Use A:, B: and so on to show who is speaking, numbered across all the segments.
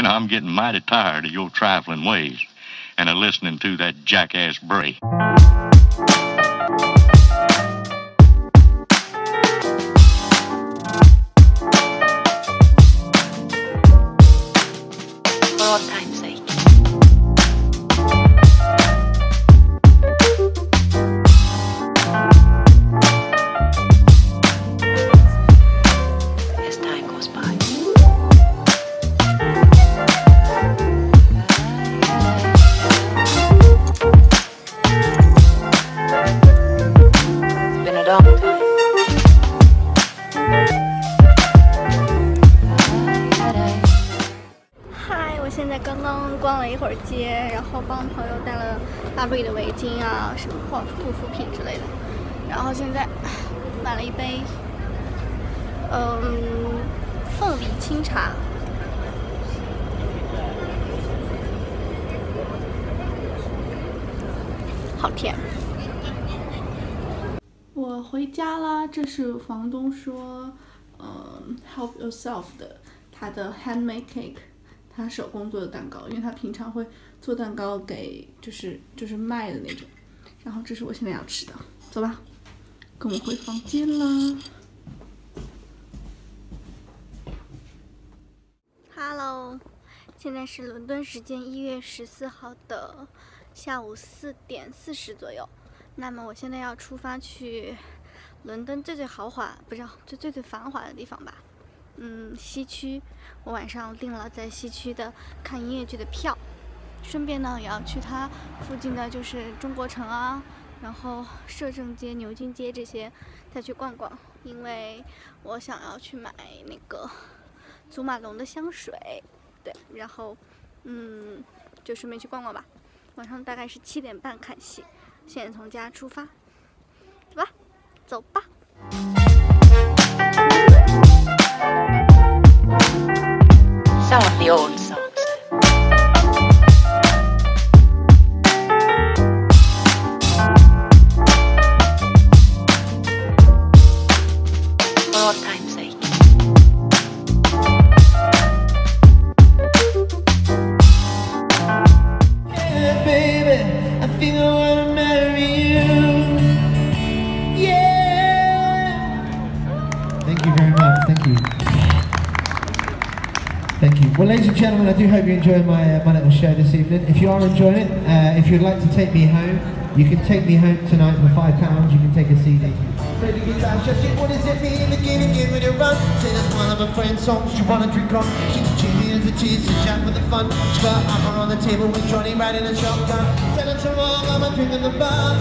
A: and I'm getting mighty tired of your trifling ways and of listening to that jackass Bray.
B: 嗨，我现在刚刚逛了一会儿街，然后帮朋友带了芭比的围巾啊，什么护护肤品之类的，然后现在买了一杯，嗯，凤梨清茶。好甜。
C: 我回家啦，这是房东说，嗯，help yourself 的，他的 handmade cake，他手工做的蛋糕，因为他平常会做蛋糕给就是就是卖的那种。然后这是我现在要吃的，走吧，跟我回房间啦。
B: Hello，现在是伦敦时间一月十四号的下午四点四十左右。那么我现在要出发去伦敦最最豪华，不是最最最繁华的地方吧？嗯，西区。我晚上订了在西区的看音乐剧的票，顺便呢也要去它附近的就是中国城啊，然后摄政街、牛津街这些再去逛逛，因为我想要去买那个。祖马龙的香水，对，然后，嗯，就顺便去逛逛吧。晚上大概是七点半看戏，现在从家出发，走吧，走吧。
D: Well, ladies and gentlemen, I do hope you enjoyed my uh, my little show this evening. If you are enjoying it, uh, if you'd like to take me home, you can take me home tonight for five pounds. You can take a CD. Play the guitar, just say, what does it mean? Again, again, with your run. Say that's one of my friend's songs. You wanna drink on? She's cheesy as a cheese, she's shot for the fun. She's got armor on the table with Johnny riding a shotgun. Said it's wrong, I'm a drink in the bar.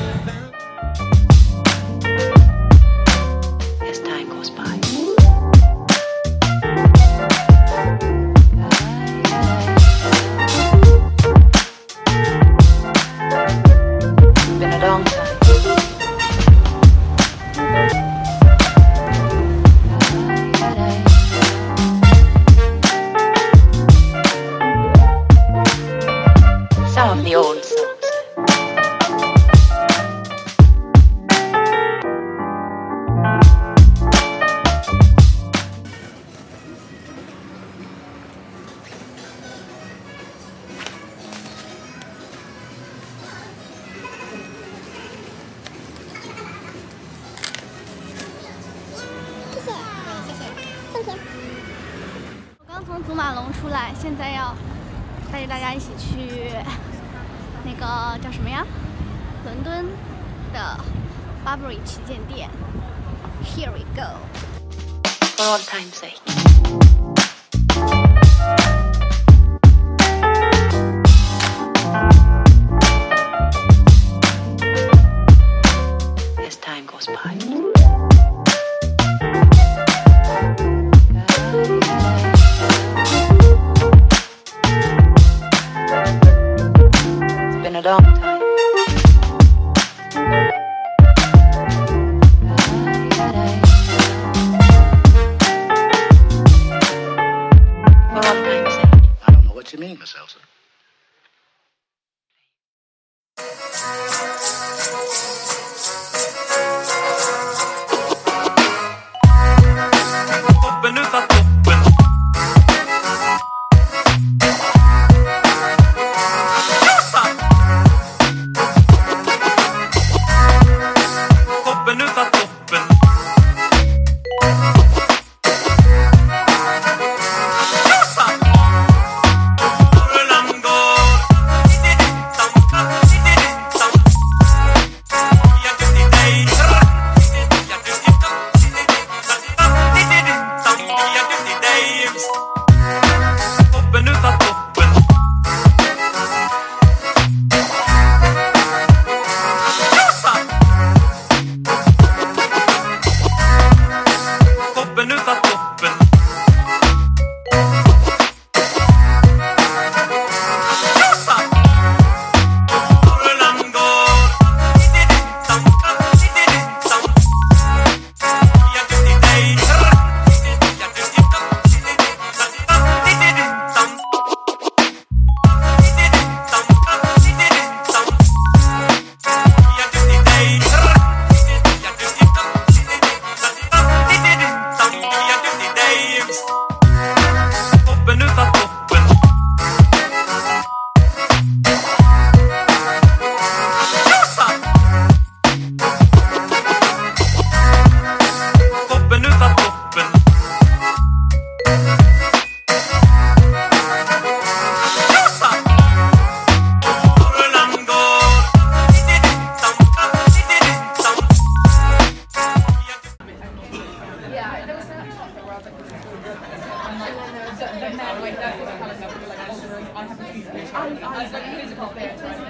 E: As time goes by. The old songs.
B: 我刚从祖马龙出来，现在要带着大家一起去那个叫什么呀？伦敦的 Burberry 旗舰店。Here we go。
E: For all time's sake. As time goes by.
F: Wow.